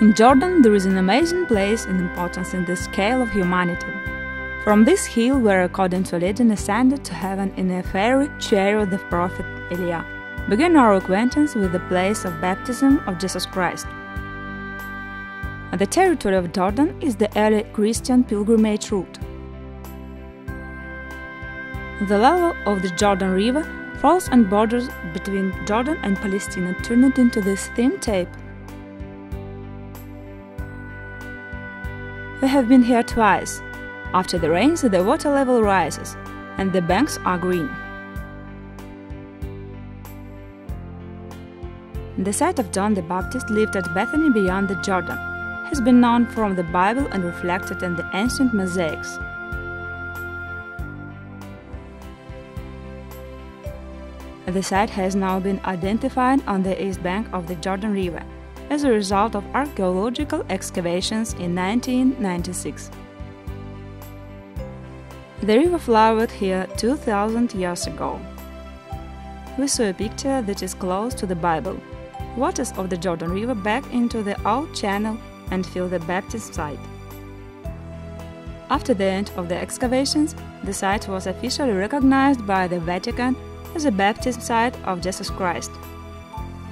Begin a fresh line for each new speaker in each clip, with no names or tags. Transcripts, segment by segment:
In Jordan, there is an amazing place and importance in the scale of humanity. From this hill, where according to legend ascended to heaven in a fiery chariot the prophet Elijah, began our acquaintance with the place of baptism of Jesus Christ. The territory of Jordan is the early Christian pilgrimage route. The level of the Jordan River falls and borders between Jordan and Palestine turned into this thin tape. We have been here twice. After the rains, the water level rises, and the banks are green. The site of John the Baptist lived at Bethany beyond the Jordan has been known from the Bible and reflected in the ancient mosaics. The site has now been identified on the east bank of the Jordan River as a result of archaeological excavations in 1996. The river flowed here 2000 years ago. We saw a picture that is close to the Bible. Waters of the Jordan River back into the old channel and fill the baptism site. After the end of the excavations, the site was officially recognized by the Vatican as a baptism site of Jesus Christ.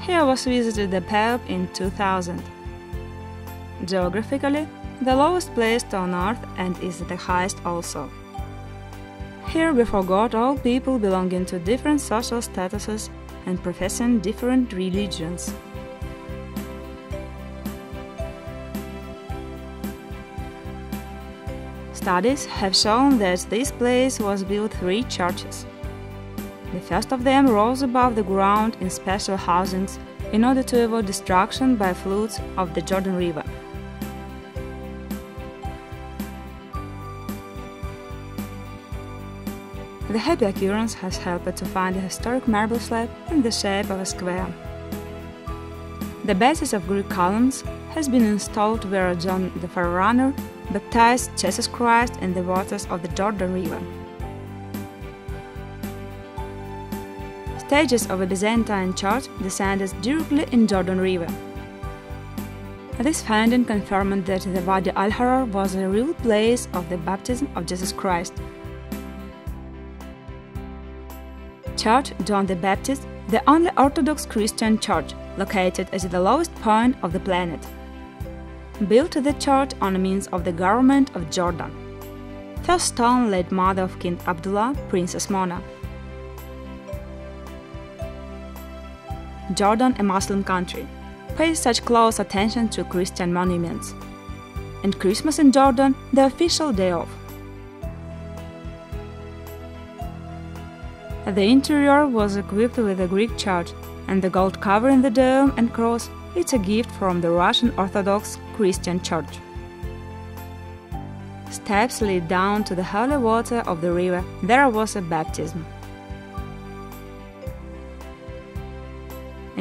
Here was visited the Pope in 2000. Geographically, the lowest place on earth and is the highest also. Here before God all people belonging to different social statuses and professing different religions. Studies have shown that this place was built three churches. The first of them rose above the ground in special housings in order to avoid destruction by floods of the Jordan River. The happy occurrence has helped to find a historic marble slab in the shape of a square. The basis of Greek columns has been installed where John the Forerunner baptized Jesus Christ in the waters of the Jordan River. Stages of a Byzantine church descended directly in Jordan River. This finding confirmed that the Wadi al-Harar was the real place of the baptism of Jesus Christ. Church John the Baptist, the only Orthodox Christian church located at the lowest point of the planet built the church on means of the government of Jordan. First stone laid mother of King Abdullah, Princess Mona. Jordan, a Muslim country, pays such close attention to Christian monuments. And Christmas in Jordan, the official day off. The interior was equipped with a Greek church, and the gold covering the dome and cross is a gift from the Russian Orthodox Christian Church. Steps lead down to the holy water of the river. There was a baptism.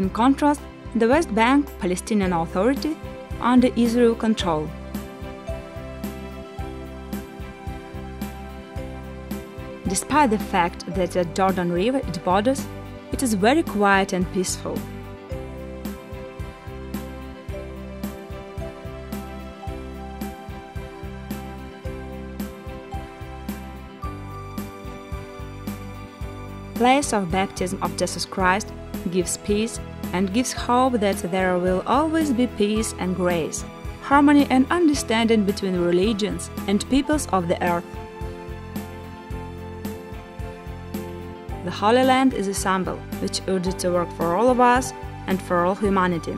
In contrast, the West Bank Palestinian Authority under Israel control. Despite the fact that the Jordan River it borders, it is very quiet and peaceful. place of baptism of Jesus Christ gives peace and gives hope that there will always be peace and grace, harmony and understanding between religions and peoples of the earth. The Holy Land is a symbol which urges to work for all of us and for all humanity.